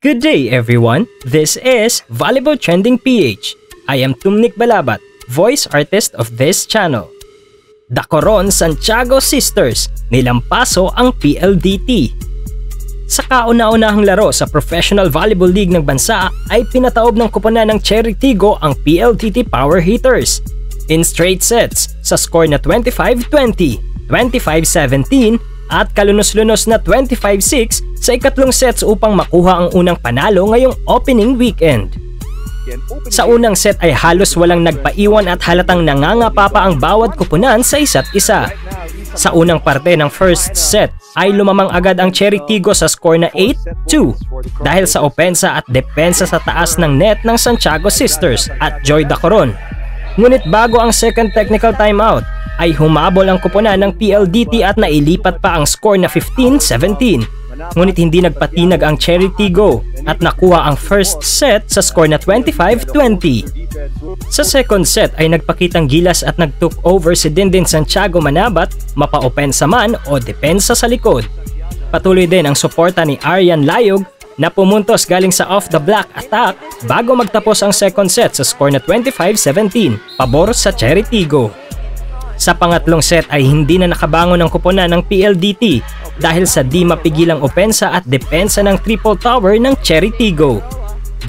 Good day everyone, this is Volleyball Trending PH. I am Tumnik Balabat, voice artist of this channel. The Coron Santiago Sisters, nilampaso ang PLDT. Sa kauna-unahang laro sa Professional Volleyball League ng bansa ay pinataob ng kuponan ng Cherry Tigo ang PLDT Power Hitters. In straight sets sa score na 25-20, 25-17 at kalunos-lunos na 25-6 sa ikatlong sets upang makuha ang unang panalo ngayong opening weekend. Sa unang set ay halos walang nagpaiwan at halatang nangangapa pa ang bawat kupunan sa isa't isa. Sa unang parte ng first set ay lumamang agad ang Cherry Tigo sa score na 8-2 dahil sa opensa at depensa sa taas ng net ng Santiago Sisters at Joy Dacoron. Ngunit bago ang second technical timeout ay humabol ang kuponan ng PLDT at nailipat pa ang score na 15-17. Ngunit hindi nagpatinag ang Cherry Tigo at nakuha ang first set sa score na 25-20. Sa second set ay nagpakitang gilas at nagtook over si Dindin Santiago Manabat, mapa-opensa man o depensa sa likod. Patuloy din ang suporta ni Aryan Layog na pumuntos galing sa off-the-block attack bago magtapos ang second set sa score na 25-17, pabor sa Cherry Tigo. Sa pangatlong set ay hindi na nakabangon ang kuponan ng PLDT dahil sa di mapigilang opensa at depensa ng triple tower ng Cherry Tigo.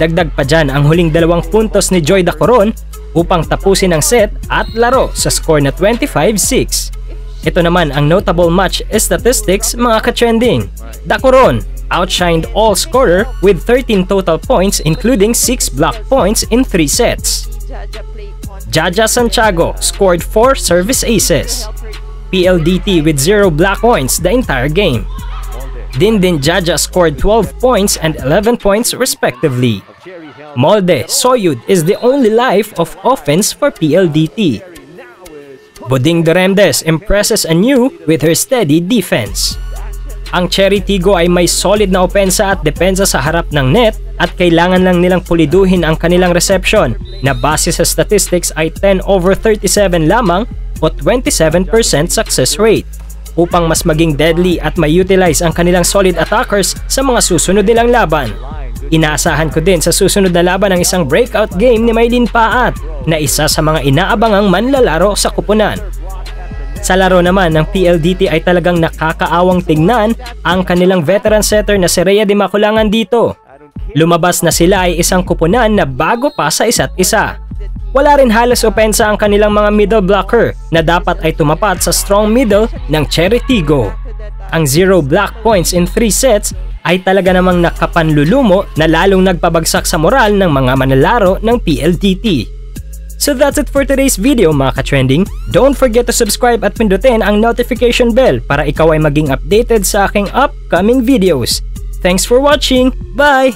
Dagdag pa dyan ang huling dalawang puntos ni Joy Dacoron upang tapusin ang set at laro sa score na 25-6. Ito naman ang notable match statistics mga ka-trending. Dacoron outshined all scorer with 13 total points including 6 block points in 3 sets. Jaja Santiago scored 4 service aces. PLDT with 0 black points the entire game. Dindin Jaja scored 12 points and 11 points respectively. Molde Soyud is the only life of offense for PLDT. Buding Duremdes impresses anew with her steady defense. Ang Cherry Tigo ay may solid na opensa at depensa sa harap ng net at kailangan lang nilang puliduhin ang kanilang reception na base sa statistics ay 10 over 37 lamang o 27% success rate upang mas maging deadly at ma-utilize ang kanilang solid attackers sa mga susunod nilang laban. Inaasahan ko din sa susunod na laban ang isang breakout game ni Maylin Paat na isa sa mga inaabangang manlalaro sa kupunan. Sa laro naman ng PLDT ay talagang nakakaawang tignan ang kanilang veteran setter na si Rhea Di Maculangan dito. Lumabas na sila ay isang kupunan na bago pa sa isa't isa. Wala rin halos opensa ang kanilang mga middle blocker na dapat ay tumapat sa strong middle ng Cherry Tigo. Ang zero black points in 3 sets ay talaga namang nakapanlulumo na lalong nagpabagsak sa moral ng mga manlalaro ng PLDT. So that's it for today's video mga ka-trending. Don't forget to subscribe at pindutin ang notification bell para ikaw ay maging updated sa aking upcoming videos. Thanks for watching! Bye!